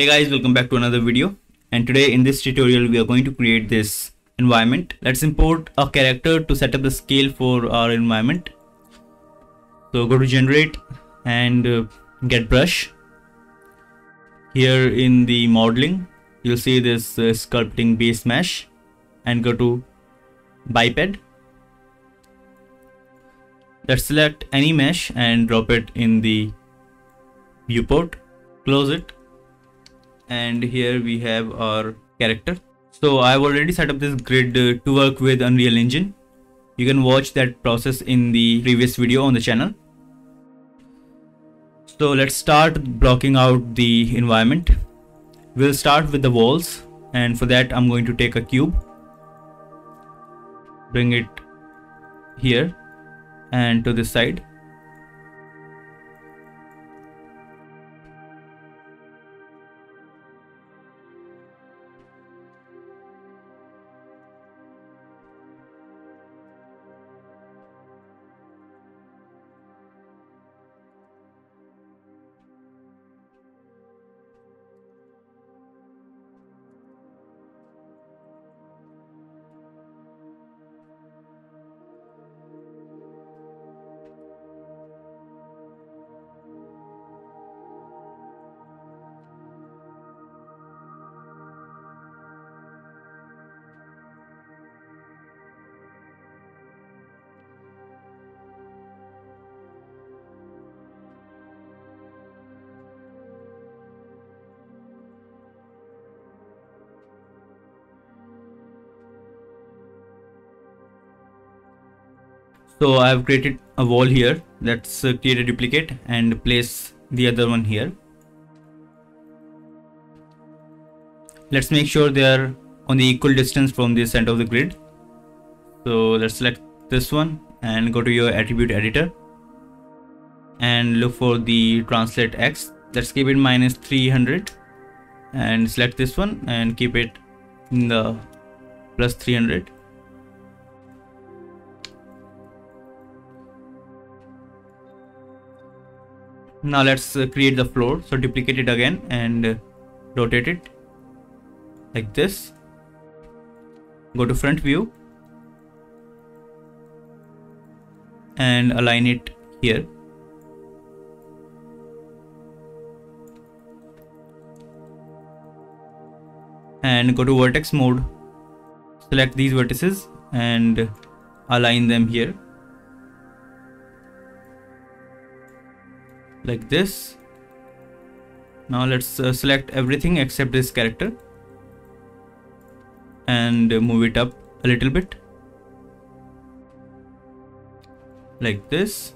Hey guys, welcome back to another video. And today in this tutorial, we are going to create this environment. Let's import a character to set up the scale for our environment. So go to generate and uh, get brush. Here in the modeling, you'll see this uh, sculpting base mesh and go to biped. Let's select any mesh and drop it in the viewport. Close it and here we have our character. So I've already set up this grid uh, to work with Unreal Engine. You can watch that process in the previous video on the channel. So let's start blocking out the environment. We'll start with the walls and for that I'm going to take a cube. Bring it here and to this side so I've created a wall here let's uh, create a duplicate and place the other one here. Let's make sure they are on the equal distance from the center of the grid. So let's select this one and go to your attribute editor and look for the translate x. Let's keep it minus 300 and select this one and keep it in the plus 300 now let's uh, create the floor. So duplicate it again and uh, rotate it like this. Go to front view and align it here. And go to vertex mode. Select these vertices and align them here like this. Now let's uh, select everything except this character. And move it up a little bit. Like this.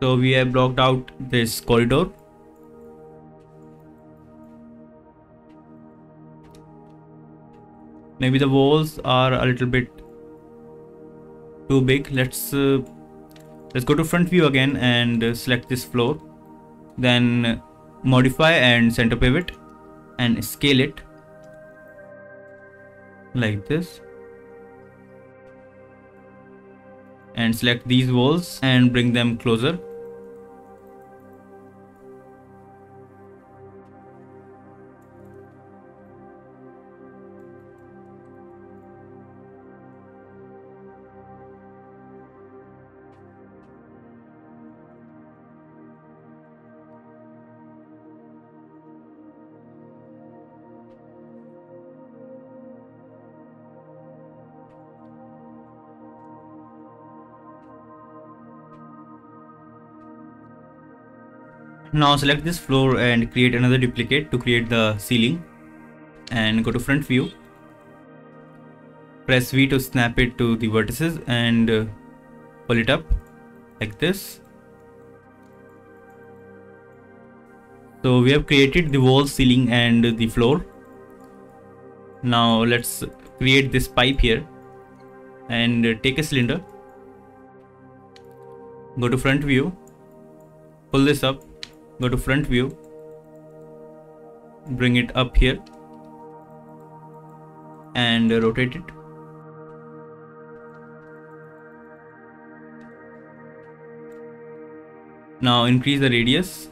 So we have blocked out this corridor. Maybe the walls are a little bit too big. Let's uh, let's go to front view again and uh, select this floor. Then modify and center pivot and scale it like this. And select these walls and bring them closer now select this floor and create another duplicate to create the ceiling. And go to front view. Press V to snap it to the vertices and uh, pull it up like this. So we have created the wall ceiling and the floor. Now let's create this pipe here and take a cylinder. Go to front view. Pull this up go to front view. Bring it up here. And rotate it. Now increase the radius.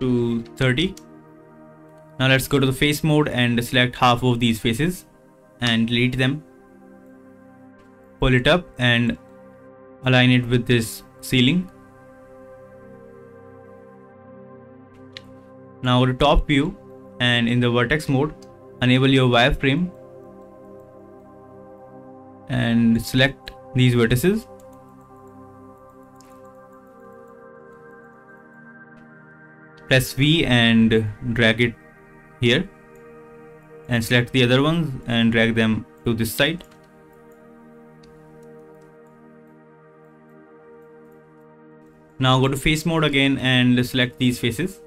To 30 now let's go to the face mode and select half of these faces and delete them pull it up and align it with this ceiling. Now go to top view and in the vertex mode enable your wireframe and select these vertices. Press V and drag it here and select the other ones and drag them to this side now go to face mode again and select these faces.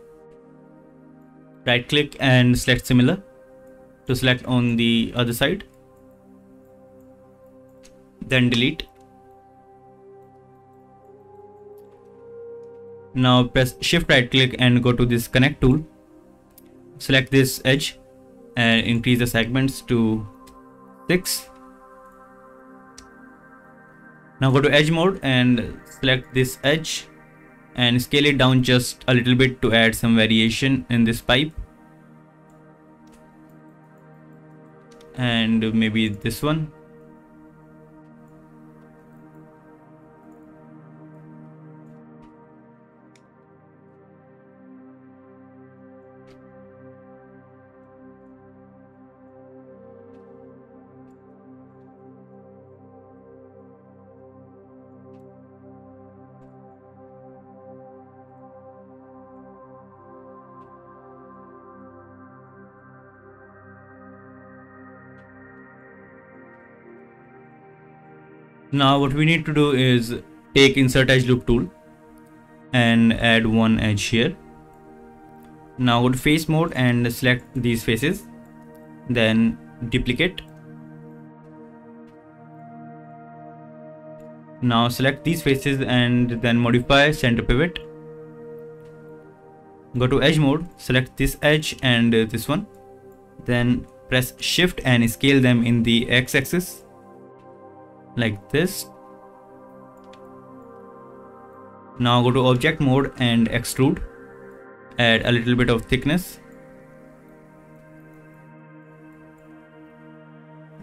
Right click and select similar to select on the other side. Then delete. Now press shift right click and go to this connect tool. Select this edge and increase the segments to 6 now go to edge mode and select this edge and scale it down just a little bit to add some variation in this pipe. And maybe this one now what we need to do is take insert edge loop tool and add one edge here. Now go to face mode and select these faces then duplicate. Now select these faces and then modify center pivot. Go to edge mode select this edge and this one. Then press shift and scale them in the x-axis like this. Now go to object mode and extrude. Add a little bit of thickness.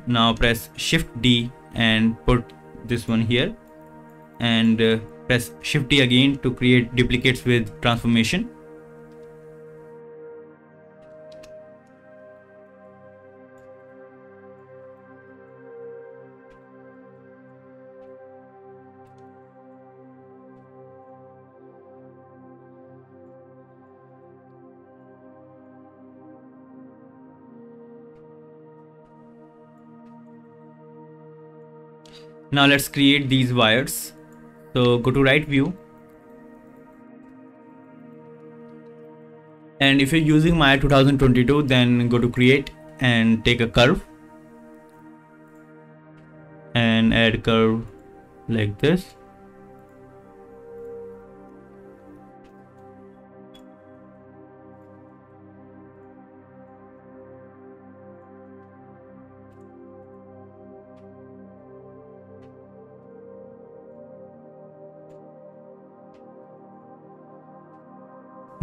Now press shift D and put this one here. And uh, press shift D again to create duplicates with transformation now let's create these wires. So go to right view. And if you're using Maya 2022 then go to create and take a curve. And add curve like this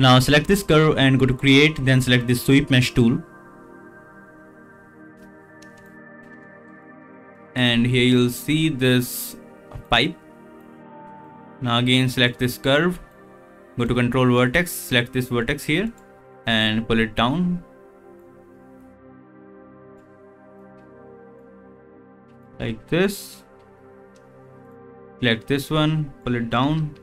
Now select this curve and go to create then select this sweep mesh tool. And here you'll see this pipe. Now again select this curve, go to control vertex, select this vertex here and pull it down. Like this. Select this one, pull it down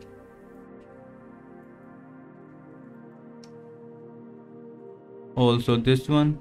also this one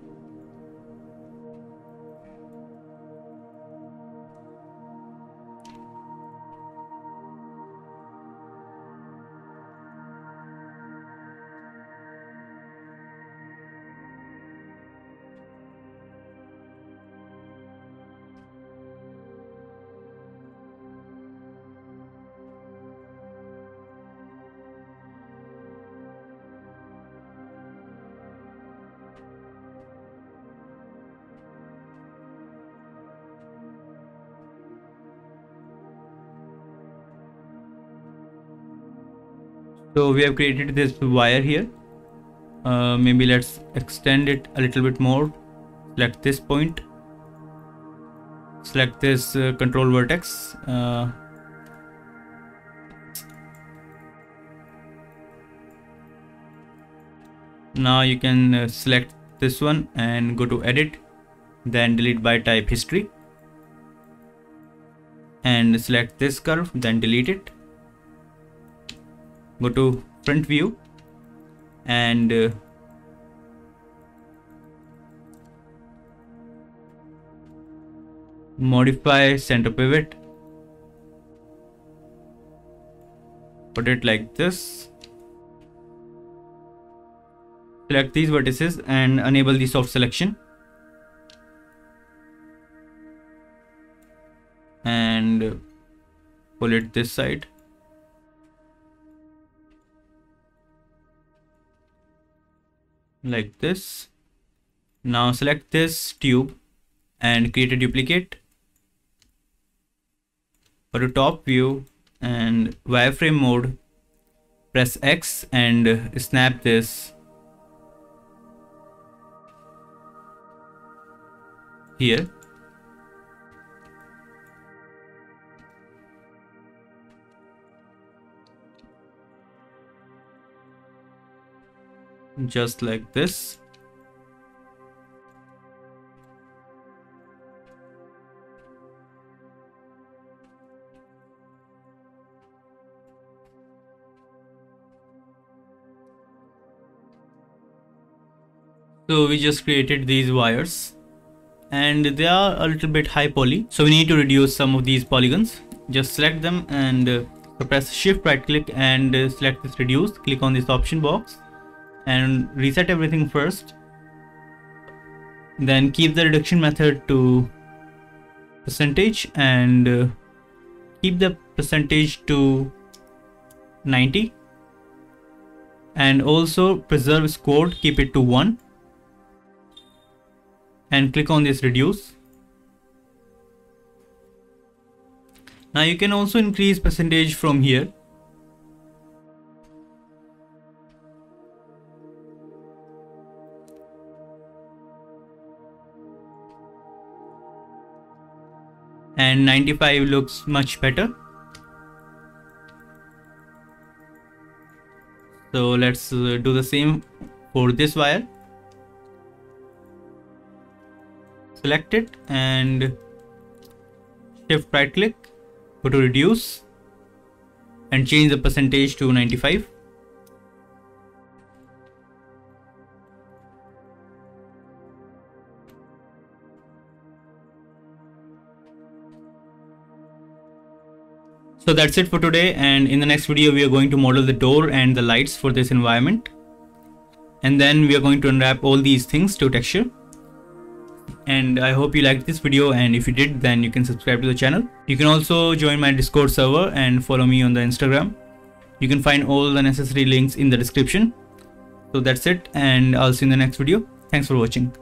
so we have created this wire here. Uh, maybe let's extend it a little bit more. Select this point. Select this uh, control vertex. Uh, now you can uh, select this one and go to edit then delete by type history. And select this curve then delete it go to front view and uh, modify center pivot. Put it like this. Select these vertices and enable the soft selection. And pull it this side like this. Now select this tube and create a duplicate. Go to top view and wireframe mode. Press X and snap this. Here just like this So we just created these wires and they are a little bit high poly. So we need to reduce some of these polygons. Just select them and uh, press shift right click and uh, select this reduce. Click on this option box and reset everything first. Then keep the reduction method to percentage and uh, keep the percentage to 90 and also preserve quads keep it to 1 and click on this reduce. Now you can also increase percentage from here. And 95 looks much better. So let's uh, do the same for this wire. select it and shift right click go to reduce and change the percentage to 95 So that's it for today and in the next video we are going to model the door and the lights for this environment. And then we are going to unwrap all these things to texture and I hope you liked this video and if you did then you can subscribe to the channel. You can also join my discord server and follow me on the Instagram. You can find all the necessary links in the description. So that's it and I'll see you in the next video. Thanks for watching.